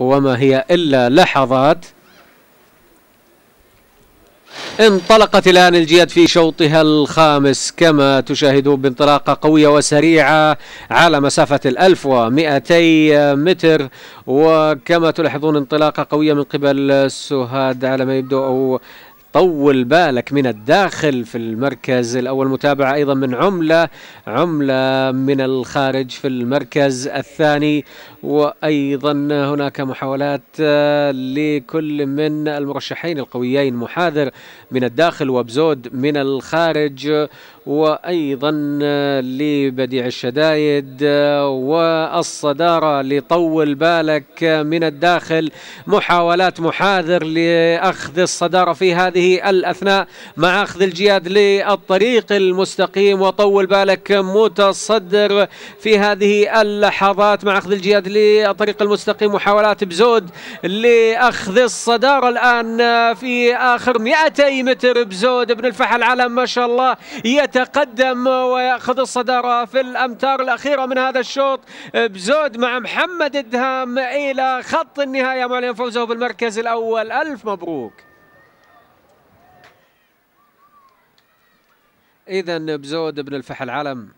وما هي إلا لحظات انطلقت الآن الجياد في شوطها الخامس كما تشاهدون بانطلاقة قوية وسريعة على مسافة الألف ومئتي متر. وكما تلاحظون انطلاقة قوية من قبل سهاد على ما يبدو أو طول بالك من الداخل في المركز الأول. متابعة أيضا من عملة عملة من الخارج في المركز الثاني. وأيضا هناك محاولات آه، لكل من المرشحين القويين محاذر من الداخل وبزود من الخارج. وأيضا لبديع الشدايد والصدارة لطول بالك من الداخل. محاولات محاذر لأخذ الصدارة في هذه الأثناء مع أخذ الجياد للطريق المستقيم وطول بالك متصدر في هذه اللحظات مع أخذ الجياد للطريق المستقيم. محاولات بزود لأخذ الصدارة الآن في آخر 200 متر. بزود ابن الفحل على ما شاء الله يتقدم ويأخذ الصدارة في الأمتار الأخيرة من هذا الشوط بزود مع محمد الدهام إلى خط النهاية. معلن فوزه بالمركز الأول. ألف مبروك. إذا بزود بن الفحل علم.